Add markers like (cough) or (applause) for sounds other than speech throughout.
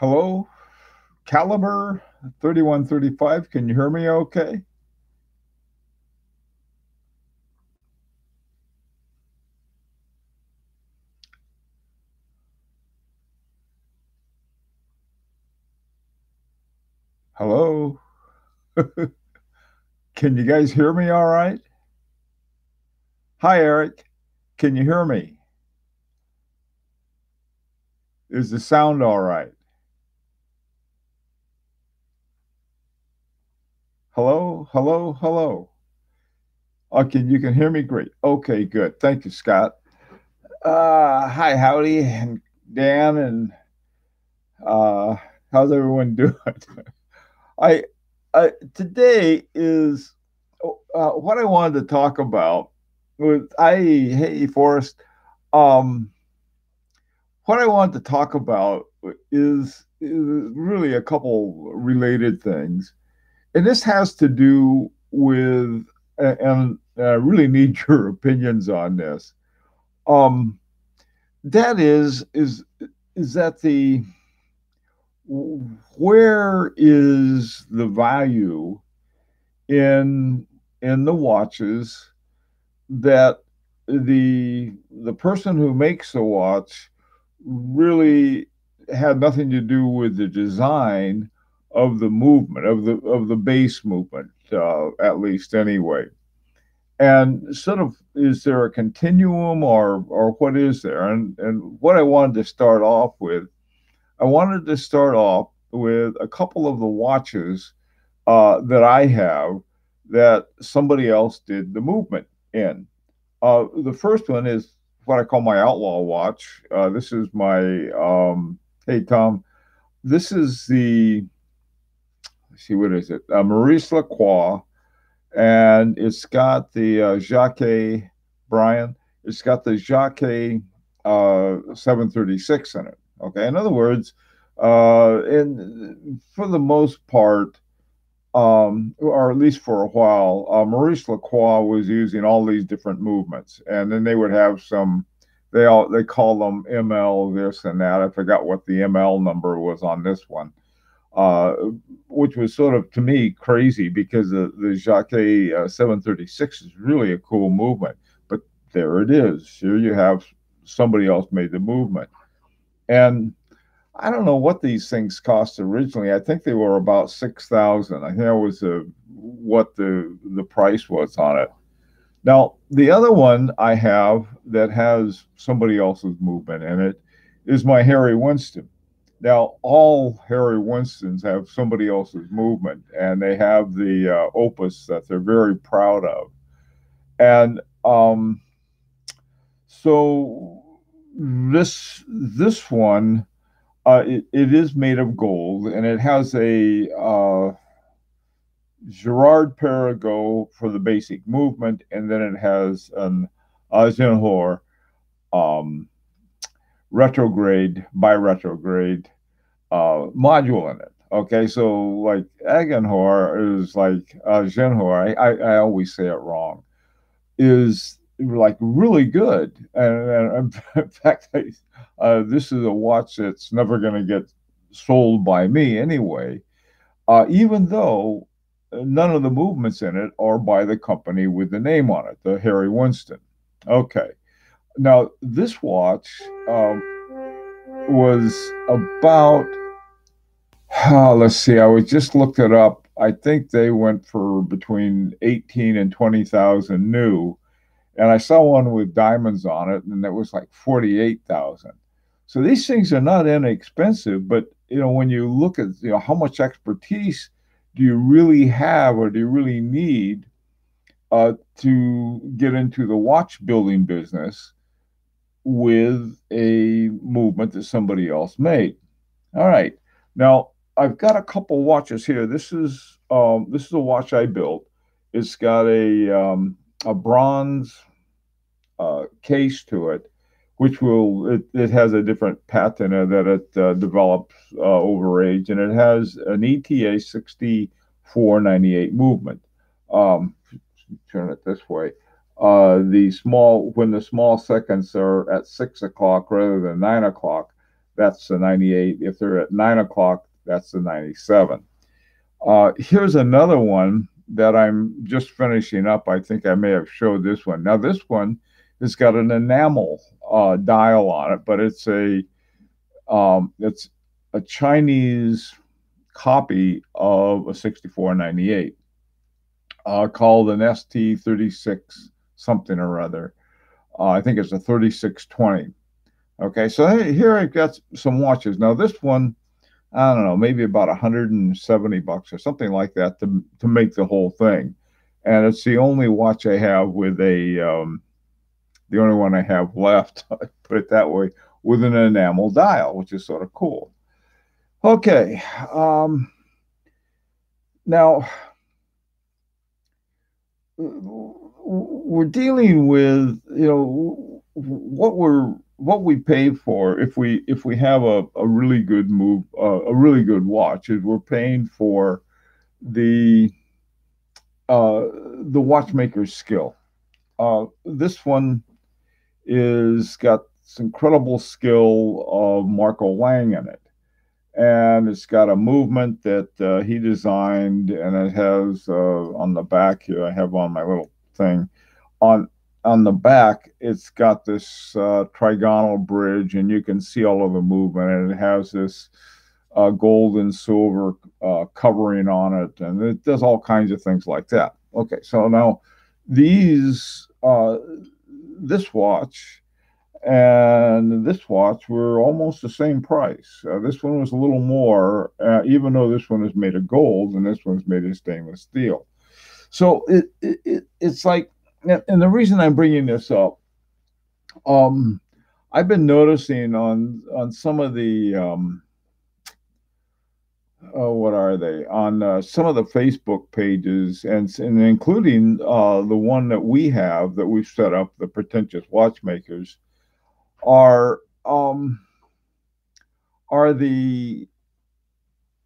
Hello, Caliber 3135. Can you hear me okay? Hello? (laughs) Can you guys hear me all right? Hi, Eric. Can you hear me? Is the sound all right? Hello, hello, hello. Okay, you can hear me great. Okay, good. Thank you, Scott. Uh, hi, howdy, and Dan, and uh, how's everyone (laughs) doing? I, I today is uh, what I wanted to talk about was I hey Forrest, um, what I wanted to talk about is, is really a couple related things and this has to do with, and I really need (laughs) your opinions on this. Um, that is, is, is that the, where is the value in in the watches that the the person who makes the watch really had nothing to do with the design of the movement of the of the base movement, uh, at least anyway. And sort of, is there a continuum, or or what is there? And and what I wanted to start off with, I wanted to start off with a couple of the watches uh, that I have that somebody else did the movement in. Uh, the first one is what I call my outlaw watch. Uh, this is my um, hey Tom. This is the see what is it? Uh, Maurice Lacroix, and it's got the uh, Jacques Brian. It's got the Jacques uh, 736 in it. Okay, in other words, uh, and for the most part, um, or at least for a while, uh, Maurice Lacroix was using all these different movements, and then they would have some. They all they call them ML this and that. I forgot what the ML number was on this one uh, which was sort of to me crazy because the, the Jacques uh, 736 is really a cool movement. But there it is. Here you have somebody else made the movement. And I don't know what these things cost originally. I think they were about 6000 I think that was a, what the, the price was on it. Now, the other one I have that has somebody else's movement in it is my Harry Winston. Now, all Harry Winstons have somebody else's movement, and they have the uh, opus that they're very proud of. And um, so this this one, uh, it, it is made of gold, and it has a uh, Girard-Perregaux for the basic movement, and then it has an Agenhor um, retrograde by retrograde uh, module in it. Okay, so like Agenhor is like uh, Genhor. I, I, I always say it wrong. Is like really good, and, and (laughs) in fact, I, uh, this is a watch that's never going to get sold by me anyway. Uh, even though none of the movements in it are by the company with the name on it, the Harry Winston. Okay, now this watch. Um, was about uh, let's see i was just looked it up i think they went for between 18 and 20,000 new and i saw one with diamonds on it and it was like 48,000 so these things are not inexpensive but you know when you look at you know how much expertise do you really have or do you really need uh, to get into the watch building business with a movement that somebody else made. All right. Now I've got a couple watches here. This is um, this is a watch I built. It's got a um, a bronze uh, case to it, which will it, it has a different patina that it uh, develops uh, over age, and it has an ETA 6498 movement. Um, turn it this way uh, the small when the small seconds are at six o'clock rather than nine o'clock, that's the 98. If they're at nine o'clock, that's the 97. Uh, here's another one that I'm just finishing up. I think I may have showed this one. Now, this one has got an enamel uh, dial on it, but it's a um, it's a Chinese copy of a 6498 uh, called an ST36 something or other. Uh, I think it's a 3620. Okay, so here I've got some watches. Now this one, I don't know, maybe about 170 bucks or something like that to to make the whole thing, and it's the only watch I have with a um, the only one I have left. (laughs) put it that way, with an enamel dial, which is sort of cool. Okay, um, now we're dealing with you know what we're what we pay for if we if we have a, a really good move uh, a really good watch is we're paying for the uh, the watchmaker's skill. Uh, this one is got this incredible skill of Marco Wang in it, and it's got a movement that uh, he designed, and it has uh, on the back here. I have on my little thing on on the back, it's got this uh, trigonal bridge, and you can see all of the movement, and it has this uh, gold and silver uh, covering on it, and it does all kinds of things like that. Okay, so now these uh, this watch and this watch were almost the same price. Uh, this one was a little more, uh, even though this one is made of gold and this one's made of stainless steel. So it, it, it it's like and the reason I'm bringing this up, um, I've been noticing on on some of the um, oh, what are they? On uh, some of the Facebook pages and, and including uh, the one that we have that we've set up, the pretentious watchmakers, are um, are the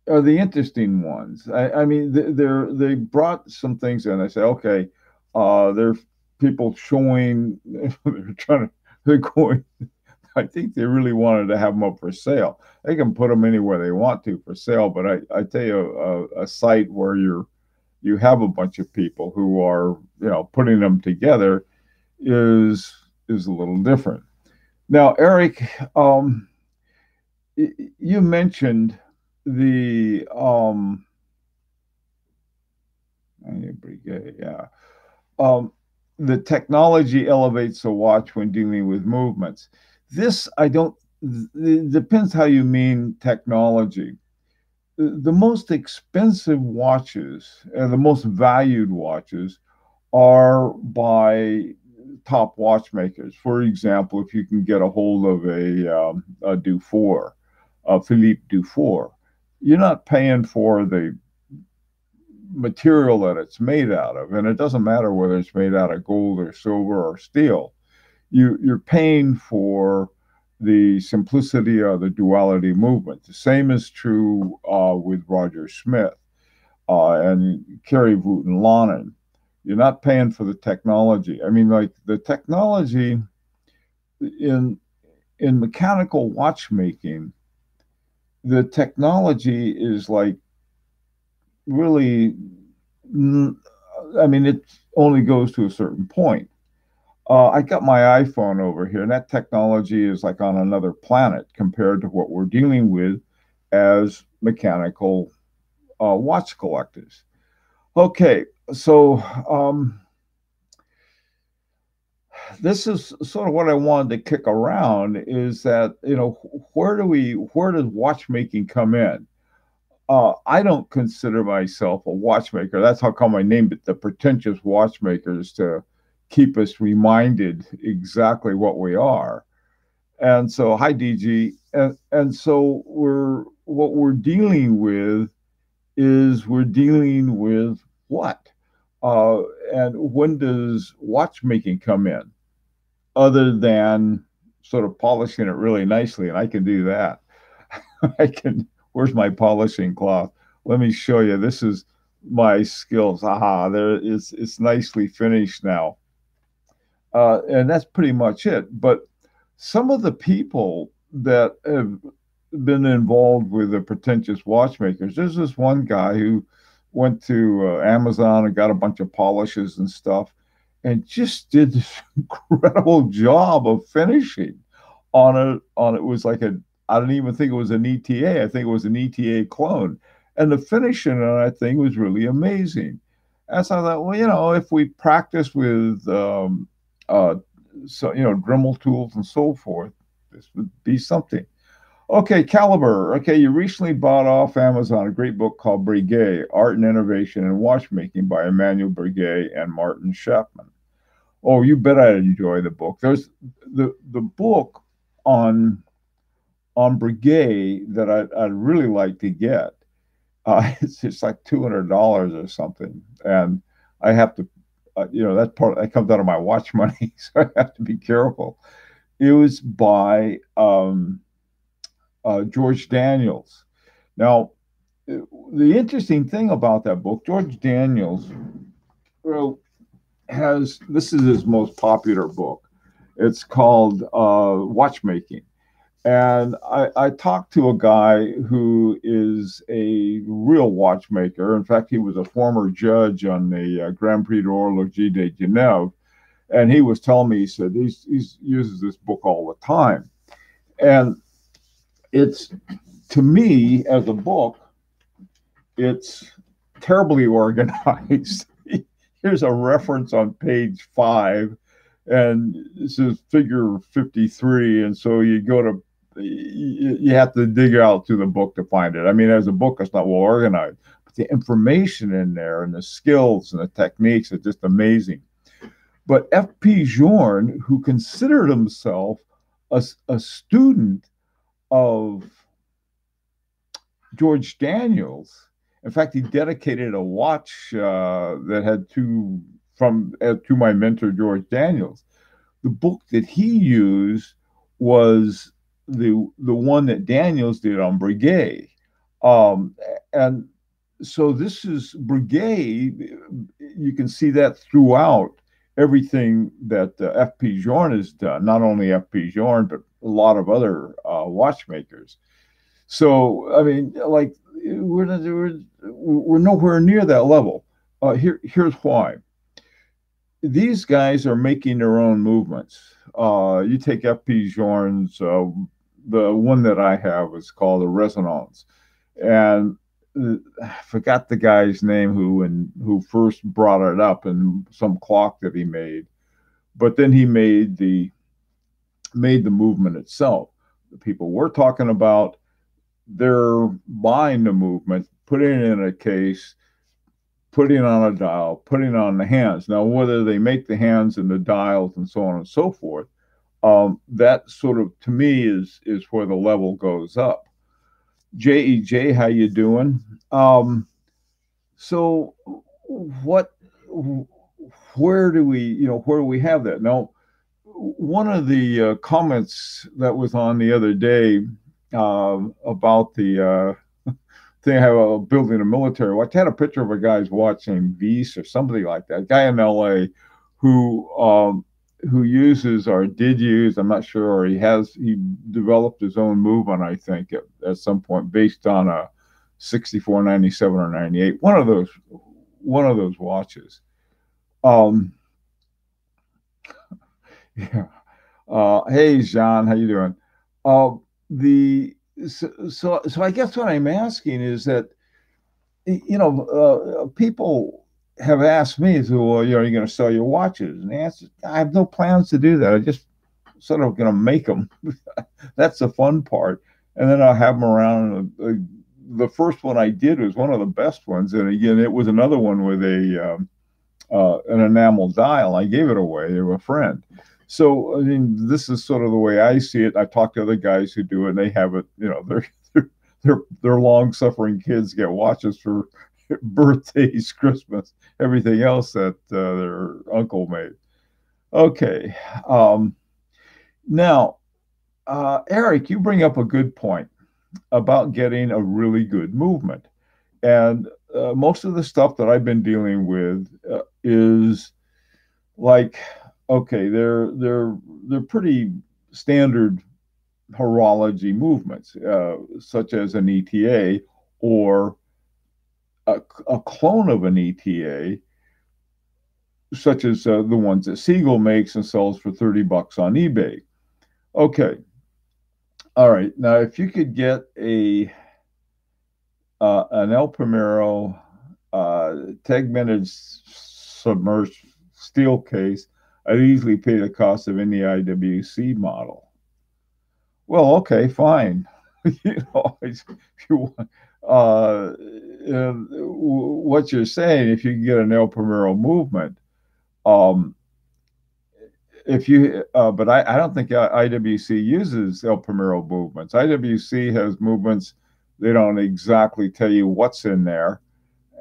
are the interesting ones. I, I mean, they're they brought some things in. I say, okay, uh, there are people showing (laughs) they're trying to they're going. (laughs) I think they really wanted to have them up for sale. They can put them anywhere they want to for sale, but I, I tell you, a, a site where you're you have a bunch of people who are you know putting them together is is a little different. Now, Eric, um, you mentioned the um, yeah um, the technology elevates the watch when dealing with movements. This, I don't, it depends how you mean technology. The most expensive watches and the most valued watches are by top watchmakers. For example, if you can get a hold of a, um, a Dufour, a Philippe Dufour, you're not paying for the material that it's made out of, and it doesn't matter whether it's made out of gold or silver or steel. You you're paying for the simplicity or the duality movement. The same is true uh, with Roger Smith uh, and Kari Voutilainen. You're not paying for the technology. I mean, like the technology in in mechanical watchmaking, the technology is like really, I mean, it only goes to a certain point. Uh, I got my iPhone over here, and that technology is like on another planet compared to what we're dealing with as mechanical uh, watch collectors. Okay, so um, this is sort of what I wanted to kick around is that you know where do we where does watchmaking come in? uh, I don't consider myself a watchmaker. That's how come I named it the pretentious watchmakers to keep us reminded exactly what we are. And so, hi DG, and and so we're what we're dealing with is we're dealing with what, uh, and when does watchmaking come in, other than sort of polishing it really nicely, and I can do that. (laughs) I can where's my polishing cloth? Let me show you. This is my skills. Aha, there is it's nicely finished now. Uh, and that's pretty much it. But some of the people that have been involved with the pretentious watchmakers. There's this one guy who went to uh, Amazon and got a bunch of polishes and stuff, and just did this (laughs) incredible job of finishing on a on it was like a I don't even think it was an ETA. I think it was an ETA clone, and the finishing on that thing was really amazing. And so I thought, well, you know, if we practice with um, uh, so you know Dremel tools and so forth, this would be something. Okay, Caliber. Okay, you recently bought off Amazon a great book called Breguet, Art and Innovation in Watchmaking by Emmanuel Breguet and Martin Chapman. Oh, you bet I'd enjoy the book. There's the the book on on Breguet that I'd, I'd really like to get. Uh, (laughs) it's just like two hundred dollars or something, and I have to, uh, you know, that part that comes out of my watch money, (laughs) so I have to be careful. It was by um, uh, George Daniels. Now, the interesting thing about that book, George Daniels well, has this is his most popular book. It's called uh, Watchmaking. And I, I, talked to a guy who is a real watchmaker. In fact, he was a former judge on the uh, Grand Prix d'Horlogerie de Genève. And he was telling me, he said, he uses this book all the time. And it's to me as a book, it's terribly (laughs) organized. Here's a reference on page five, and this is figure 53. And so you go to, you have to dig out to the book to find it. I mean, as a book, it's not well organized, but the information in there and the skills and the techniques are just amazing. But F.P. Journe, who considered himself a, a student of George Daniels. In fact, he dedicated a watch uh, that had two from uh, to my mentor George Daniels. The book that he used was the the one that Daniels did on Breguet, um, and so this is Breguet. You can see that throughout everything that uh, F.P. Journe has done. Not only F.P. Journe, but a lot of other uh, watchmakers. So I mean, like we're we're, we're nowhere near that level. Uh, here here's why. These guys are making their own movements. Uh, you take FP Journe's, uh, the one that I have is called the Resonance, and uh, I forgot the guy's name who and who first brought it up in some clock that he made, but then he made the made the movement itself. The people we're talking about, they're buying the movement, putting it in a case, putting on a dial, putting on the hands. Now, whether they make the hands and the dials and so on and so forth, um, that sort of to me is is where the level goes up. JEJ, how you doing? Um, so, what? Where do we, you know, where do we have that now? One of the uh, comments that was on the other day uh, about the uh, (laughs) thing how building a military watch. I had a picture of a guy's watch named Vice or somebody like that. Guy in L.A. who um, who uses or did use, I'm not sure, or he has he developed his own movement. I think at, at some point based on a 64, 97, or 98. One of those one of those watches. Um, yeah. Uh, hey, John, how you doing? Uh, the so, so, so I guess what I'm asking is that you know uh, people have asked me, so well, you know, you're going to sell your watches, and the answer, I have no plans to do that. I just sort of going to make them. (laughs) That's the fun part, and then I'll have them around. Uh, the first one I did was one of the best ones, and again, it was another one with a um, uh, an enamel dial. I gave it away to a friend so, I mean, this is sort of the way I see it. I talk to other guys who do it, and they have it. You know, their their their long suffering kids get watches for (laughs) birthdays, (laughs) Christmas, everything else that uh, their uncle made. Okay, um, now, uh, Eric, you bring up a good point about getting a really good movement, and uh, most of the stuff that I've been dealing with uh, is like okay, they're they're they're pretty standard horology movements, uh, such as an ETA or a, a, clone of an ETA, such as uh, the ones that Seagull makes and sells for 30 bucks on eBay. Okay. All right. Now, if you could get a uh, an El Primero uh, tegimented submerged steel case, I'd easily pay the cost of any IWC model. Well, okay, fine. (laughs) you know, (laughs) if you want, uh, what you're saying, if you get an El Primero movement, um, if you, uh, but I, I don't think IWC uses El Primero movements. IWC has movements, they don't exactly tell you what's in there.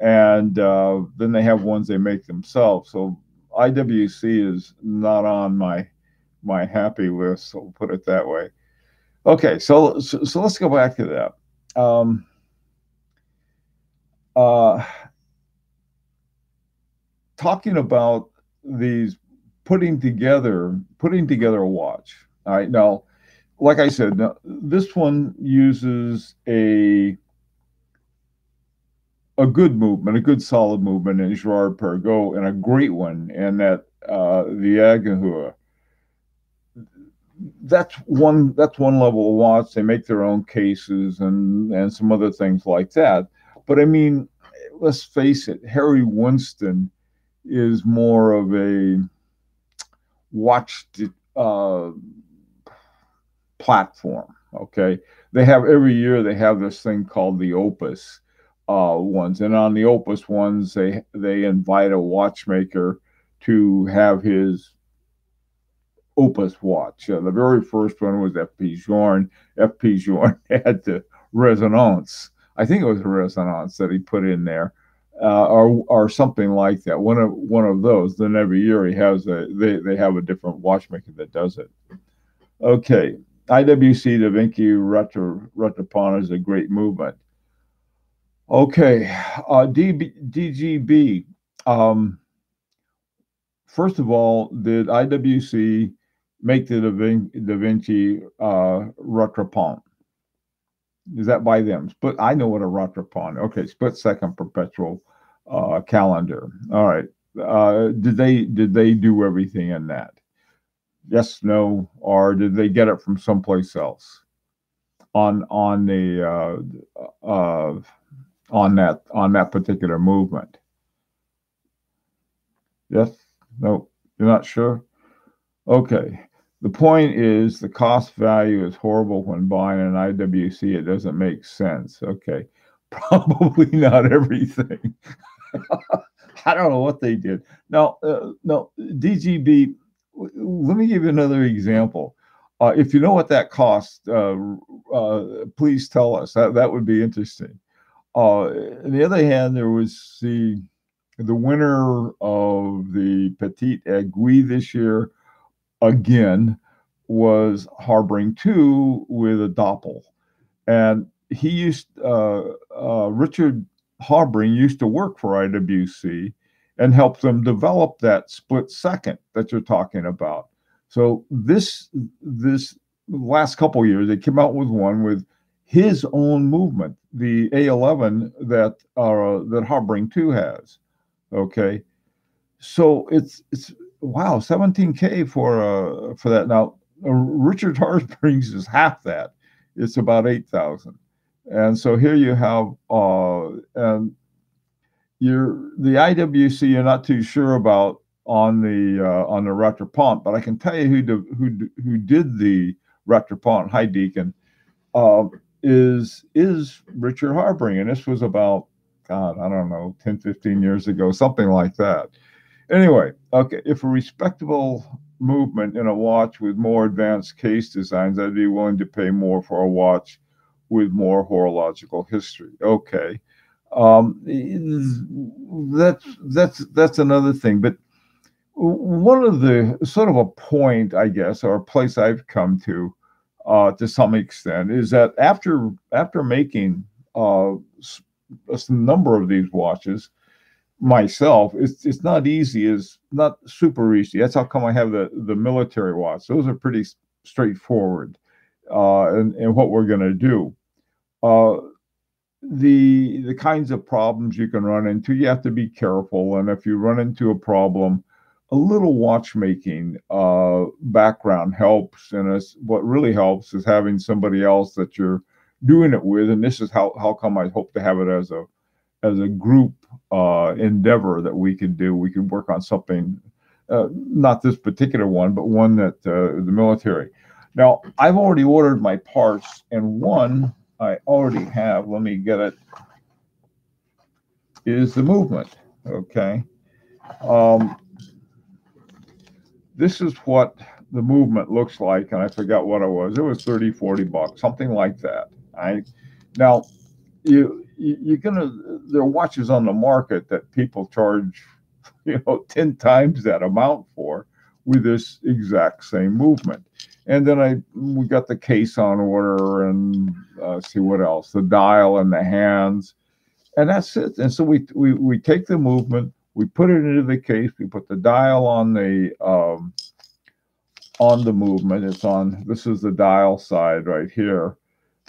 And uh, then they have ones they make themselves. So IWC is not on my my happy list. So we'll put it that way. Okay, so so, so let's go back to that. Um, uh, talking about these putting together putting together a watch. All right, now, like I said, now, this one uses a a good movement, a good solid movement in Girard-Perregaux, and a great one in that uh, the Agahua. That's one. That's one level of watch. They make their own cases and and some other things like that. But I mean, let's face it, Harry Winston is more of a watched uh, platform. Okay, they have every year they have this thing called the Opus uh, ones, and on the Opus ones they they invite a watchmaker to have his Opus watch. Uh, the very first one was FP Journe. FP Journe (laughs) had the resonance. I think it was a resonance that he put in there uh, or or something like that. One of one of those. Then every year he has a they, they have a different watchmaker that does it. Okay, IWC Da Vinci Rattrapant is a great movement. Okay, uh, DB, DGB. Um, first of all, did IWC make the Da, Vin, da Vinci uh? Is that by them? Split. I know what a Rattrapant. Okay, split second perpetual uh, calendar. All right. Uh, did they did they do everything in that? Yes, no, or did they get it from someplace else? On on the uh, uh, on that on that particular movement. Yes, no, you're not sure. Okay. The point is the cost value is horrible when buying an IWC. It doesn't make sense. Okay. (laughs) Probably not everything. (laughs) I don't know what they did. Now, uh, no, DGB, let me give you another example. Uh, if you know what that cost, uh, uh, please tell us. That, that would be interesting. Uh, on the other hand, there was the the winner of the Petite Aiguille this year again was Habring two with a Doppel. And he used, uh, uh, Richard Habring used to work for IWC and help them develop that split second that you're talking about. So this this last couple years, they came out with one with his own movement, the A11 that uh, that Habring 2 has. Okay, so it's it's wow, 17k for uh for that. Now uh, Richard (laughs) Habring's is half that. It's about 8,000. And so here you have, uh, and you're the IWC. You're not too sure about on the uh, on the Rattrapant, but I can tell you who do, who who did the Rattrapant High Deacon uh, is is Richard Habring, and this was about God, I don't know, 10, 15 years ago, something like that. Anyway, okay, if a respectable movement in a watch with more advanced case designs, I'd be willing to pay more for a watch with more horological history. Okay, um, that's that's that's another thing. But one of the sort of a point, I guess, or a place I've come to, uh, to some extent, is that after after making uh, a number of these watches myself, it's it's not easy. It's not super easy. That's how come I have the the military watch. Those are pretty straightforward. uh, and, and what we're going to do. Uh, the the kinds of problems you can run into, you have to be careful. And if you run into a problem, a little watchmaking uh, background helps. And it's, what really helps is having somebody else that you're doing it with. And this is how how come I hope to have it as a as a group uh, endeavor that we could do. We could work on something, uh, not this particular one, but one that uh, the military. Now, I've already ordered my parts, and one I already have, let me get it, is the movement. Okay. Um, this is what the movement looks like, and I forgot what it was. It was 30, 40 bucks, something like that. I now you, you you're gonna there are watches on the market that people charge, (laughs) you know, 10 times that amount for with this exact same movement. And then I we got the case on order and uh, see what else the dial and the hands, and that's it. And so we we we take the movement, we put it into the case, we put the dial on the um, on the movement. It's on this is the dial side right here,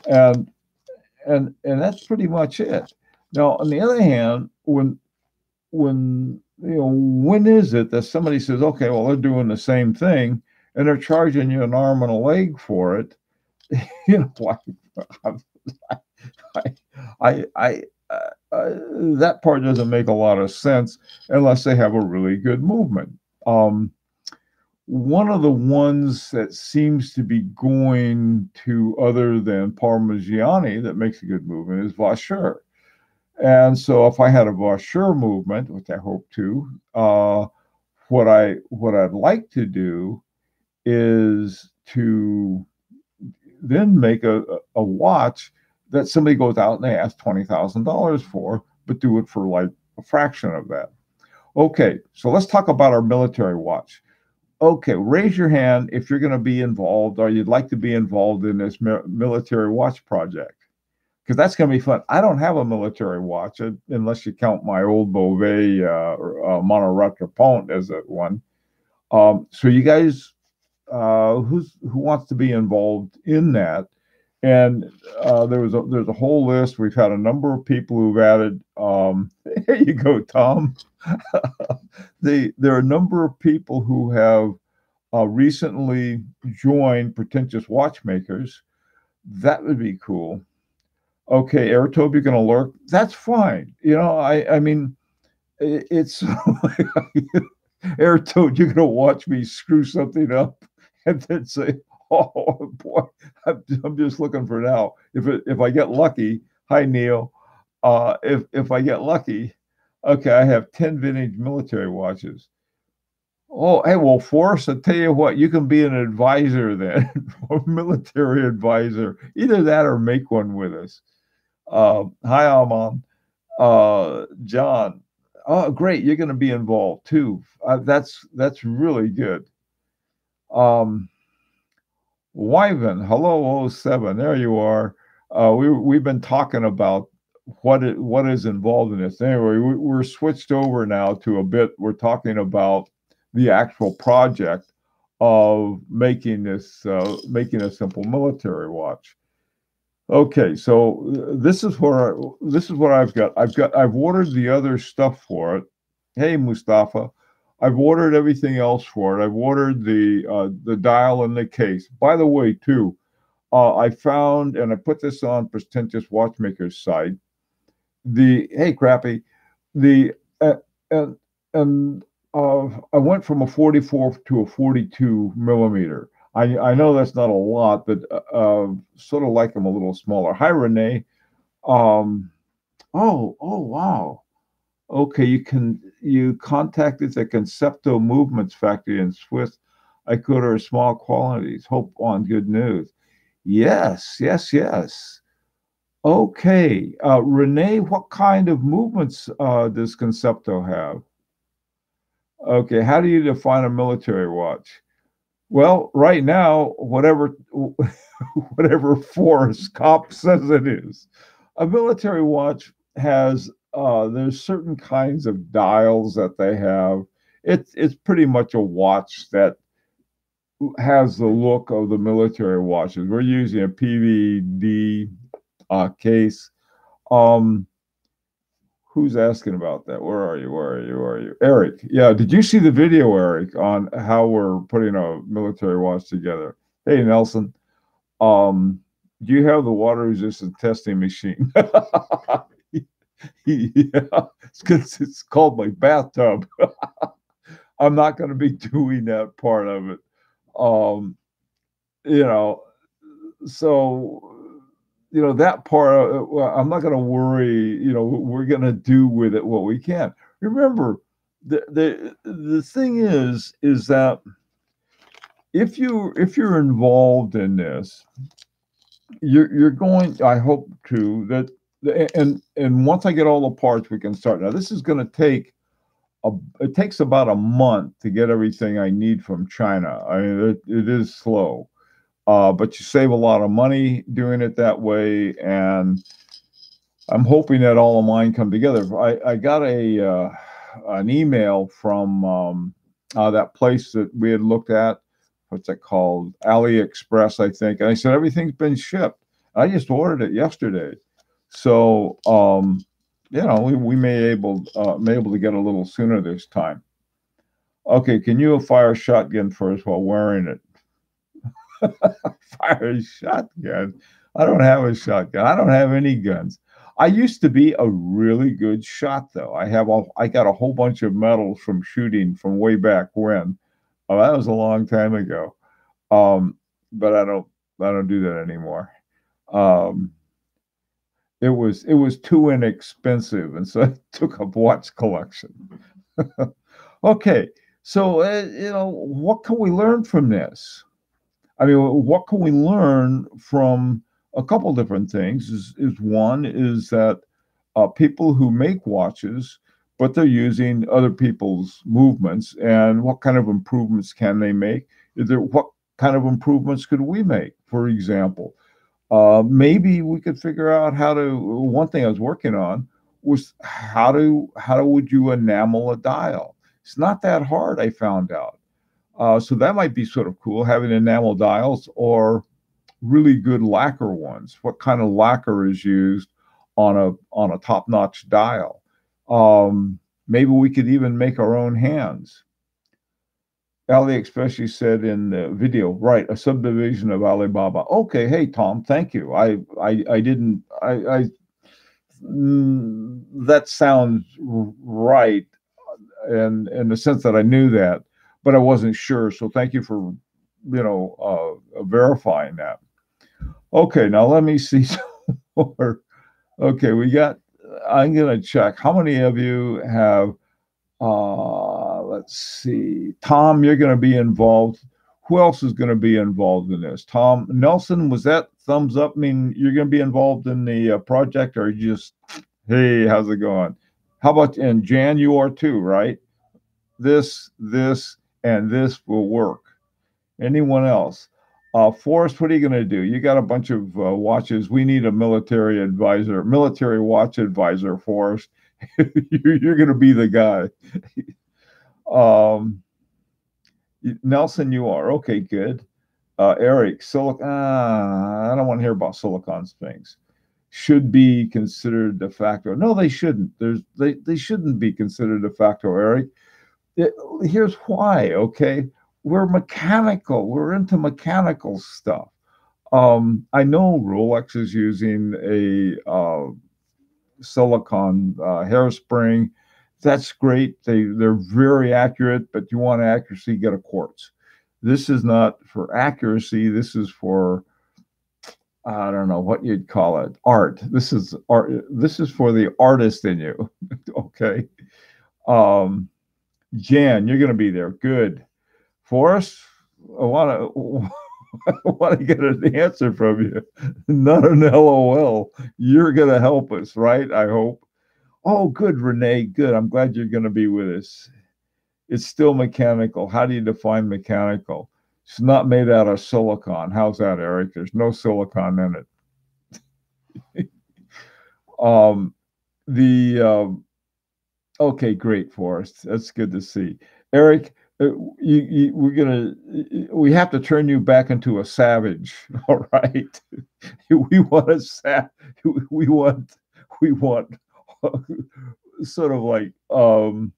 and and and that's pretty much it. Now on the other hand, when when you know, when is it that somebody says, okay, well, they're doing the same thing and they're charging you an arm and a leg for it? (laughs) you know, I, I, I, I uh, that part doesn't make a lot of sense unless they have a really good movement. Um, one of the ones that seems to be going to other than Parmigiani that makes a good movement is Vaucher. And so if I had a Vaucher movement, which I hope to, uh, what I what I'd like to do is to then make a, a watch that somebody goes out and they ask twenty thousand dollars for, but do it for like a fraction of that. Okay, so let's talk about our military watch. Okay, raise your hand if you're going to be involved or you'd like to be involved in this military watch project because that's going to be fun. I don't have a military watch uh, unless you count my old Bovet uh, uh, Pont as a one. Um, so you guys, uh, who's who wants to be involved in that? And uh, there was a there's a whole list. We've had a number of people who've added. Um, (laughs) there you go, Tom. (laughs) the there are a number of people who have uh, recently joined Pretentious Watchmakers. That would be cool okay, you're going to lurk. That's fine. You know, I, I mean, it, it's (laughs) Airtobe, you're going to watch me screw something up and then say, (laughs) oh boy, I'm, just looking for now. If it, if I get lucky, hi Neil. Uh, if if I get lucky, okay, I have ten vintage military watches. Oh, hey, well, Forrest, I tell you what, you can be an advisor then, (laughs) a military advisor. Either that or make one with us. Uh, hi, Alman. Uh, John. Oh, great. You're going to be involved too. Uh, that's that's really good. Um, Wyven, hello 07. There you are. Uh, we we've been talking about what it, what is involved in this. Anyway, we, we're switched over now to a bit. We're talking about the actual project of making this uh, making a simple military watch. Okay, so uh, this is where I, this is what I've got. I've got I've ordered the other stuff for it. Hey, Mustafa, I've ordered everything else for it. I've ordered the uh, the dial and the case. By the way, too, uh, I found and I put this on Pretentious Watchmaker's site. The hey, crappy, the uh, and and uh, I went from a 44 to a 42 millimeter. I, I know that's not a lot, but uh, uh, sort of like them a little smaller. Hi, Renee. Um, oh, oh, wow. Okay, you can you contacted the Concepto Movements Factory in Swiss. I could order small quantities. Hope on good news. Yes, yes, yes. Okay, uh, Renee, what kind of movements uh, does Concepto have? Okay, how do you define a military watch? Well, right now, whatever (laughs) whatever force cop says it is, a military watch has uh, there's certain kinds of dials that they have. It's it's pretty much a watch that has the look of the military watches. We're using a PVD uh, case. Um, who's asking about that? Where are you? Where are you? Where are you? Eric. Yeah. Did you see the video, Eric, on how we're putting a military watch together? Hey, Nelson. Um, do you have the water resistant testing machine? (laughs) (laughs) yeah, it's, it's called my bathtub. (laughs) I'm not going to be doing that part of it. Um, you know, so you know that part. Uh, well, I'm not going to worry. You know, we're going to do with it what we can. Remember, the the the thing is, is that if you if you're involved in this, you're you're going. I hope to that. And and once I get all the parts, we can start. Now this is going to take a, it takes about a month to get everything I need from China. I mean, it, it is slow, uh, but you save a lot of money doing it that way. And I'm hoping that all of mine come together. I, I got a uh, an email from um, uh, that place that we had looked at. What's it called? AliExpress, I think. And I said everything's been shipped. I just ordered it yesterday. So um, you know, we, we may able uh, may able to get a little sooner this time. Okay, can you fire a shotgun first while wearing it? (laughs) fire a shotgun. I don't have a shotgun. I don't have any guns. I used to be a really good shot, though. I have I got a whole bunch of medals from shooting from way back when. Oh, that was a long time ago. Um, but I don't I don't do that anymore. Um, it was it was too inexpensive, and so I (laughs) took a watch collection. (laughs) okay, so uh, you know what can we learn from this? I mean, what can we learn from a couple different things? Is is one is that uh, people who make watches, but they're using other people's movements, and what kind of improvements can they make? Is there what kind of improvements could we make? For example, uh, maybe we could figure out how to. One thing I was working on was how to how would you enamel a dial? It's not that hard. I found out. Uh, so that might be sort of cool having enamel dials or really good lacquer ones. What kind of lacquer is used on a on a top notch dial? Um, maybe we could even make our own hands. AliExpress said in the video, right, a subdivision of Alibaba. Okay, hey Tom, thank you. I I I didn't I I mm, that sounds right and in the sense that I knew that, but I wasn't sure. So thank you for you know uh, verifying that. Okay, now let me see. (laughs) Okay, we got. I'm gonna check. How many of you have? Uh, let's see. Tom, you're going to be involved. Who else is going to be involved in this? Tom Nelson, was that thumbs up? I mean, you're going to be involved in the uh, project, or just, hey, how's it going? How about and Jan? You are too, right? This, this, and this will work. Anyone else? Uh, Forrest, what are you going to do? You got a bunch of uh, watches. We need a military advisor, military watch advisor, Forrest. (laughs) you're going to be the guy. Um, Nelson, you are okay. Good. Uh, Eric, silicon. Uh, I don't want to hear about silicon things. Should be considered de facto. No, they shouldn't. There's they they shouldn't be considered de facto. Eric, it, here's why. Okay, we're mechanical. We're into mechanical stuff. Um, I know Rolex is using a uh, silicon uh, hairspring that's great. They they're very accurate, but you want accuracy, get a quartz. This is not for accuracy. This is for I don't know what you'd call it. Art. This is art. This is for the artist in you. (laughs) okay. Um, Jan, you're going to be there. Good. Forrest, I want to. Want to get an answer from you. Not an LOL. You're going to help us, right? I hope. Oh, good, Renee. Good. I'm glad you're going to be with us. It's still mechanical. How do you define mechanical? It's not made out of silicon. How's that, Eric? There's no silicon in it. (laughs) um, the um, okay, great, Forrest. That's good to see. Eric, uh, you, you, we're gonna we have to turn you back into a savage (laughs) all right (laughs) we want a sa- we want we want (laughs) sort of like um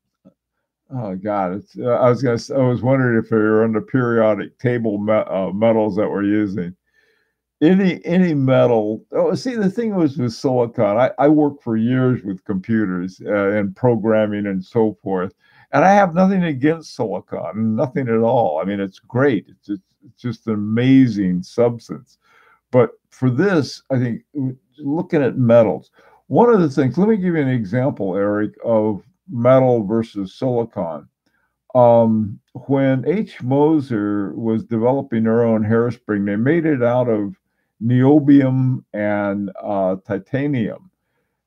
oh god it's uh, i was gonna i was wondering if they were on the periodic table me- uh, metals that we're using. Any any metal oh see the thing was with silicon i, I worked for years with computers uh, and programming and so forth and i have nothing against silicon nothing at all. I mean it's great it's, it's, it's just an amazing substance. But for this i think looking at metals one of the things let me give you an example eric of metal versus silicon um, when H. Moser was developing their own hairspring, they made it out of niobium and uh, titanium.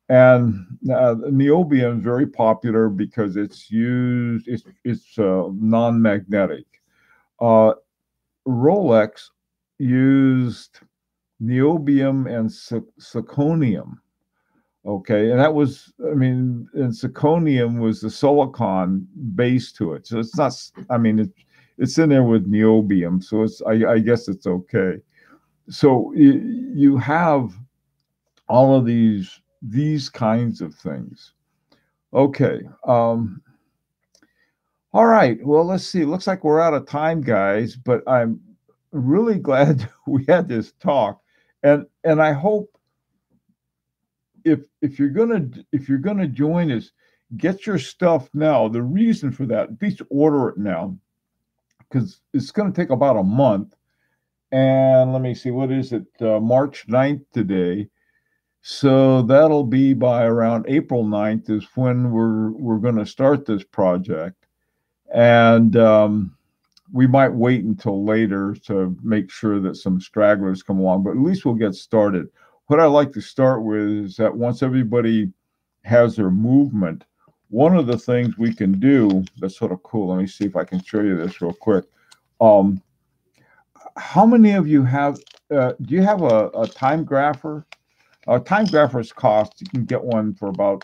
And uh, niobium is very popular because it's used, it's, it's uh, non magnetic. Uh, Rolex used niobium and zirconium. Okay, and that was, I mean, and zirconium was the silicon base to it. So it's not, I mean, it, it's in there with niobium, so it's, I, I guess it's okay so you have all of these these kinds of things okay um all right well let's see looks like we're out of time guys but i'm really (laughs) glad we had this talk and and i hope if if you're gonna if you're gonna join us get your stuff now the reason for that at least order it now because it's to take about a month and let me see, what is it? Uh, March 9th today. So that'll be by around April 9th is when we're we're going to start this project. And um, we might wait until later to make sure that some stragglers come along, but at least we'll get started. What I like to start with is that once everybody has their movement, one of the things we can do that's sort of cool. Let me see if I can show you this real quick. Um, how many of you have uh, do you have a, a time grapher a time grapher's cost you can get one for about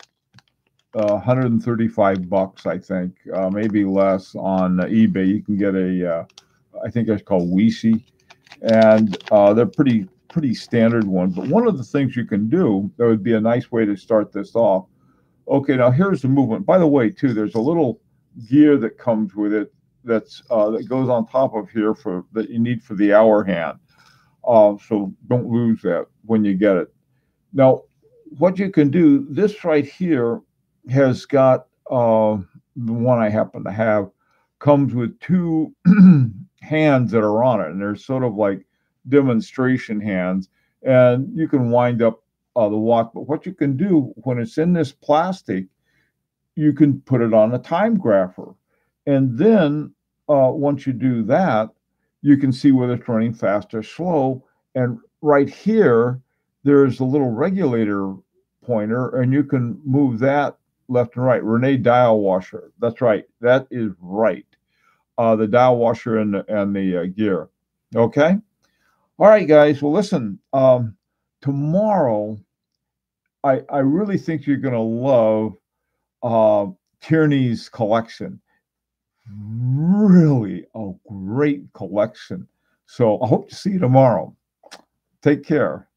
uh, 135 bucks i think uh, maybe less on ebay you can get a uh, I think it's called Weishi and uh, they're pretty pretty standard one. but one of the things you can do that would be a nice way to start this off okay now here's the movement by the way too there's a little gear that comes with it that's uh, that goes on top of here for that you need for the hour hand. Uh, so don't lose that when you get it. Now, what you can do, this right here has got uh, the one I happen to have comes with two (clears throat) hands that are on it, and they're sort of like demonstration hands, and you can wind up uh, the watch. But what you can do when it's in this plastic, you can put it on a time grapher and then uh, once you do that, you can see whether it's running fast or slow. And right here, there's a little regulator pointer, and you can move that left and right. Rene dial washer. That's right. That is right. Uh, the dial washer and the, and the uh, gear. Okay. All right, guys. Well, listen. Um, tomorrow, I I really think you're going to love uh, Tierney's collection really a great collection. So I hope to see you tomorrow. Take care.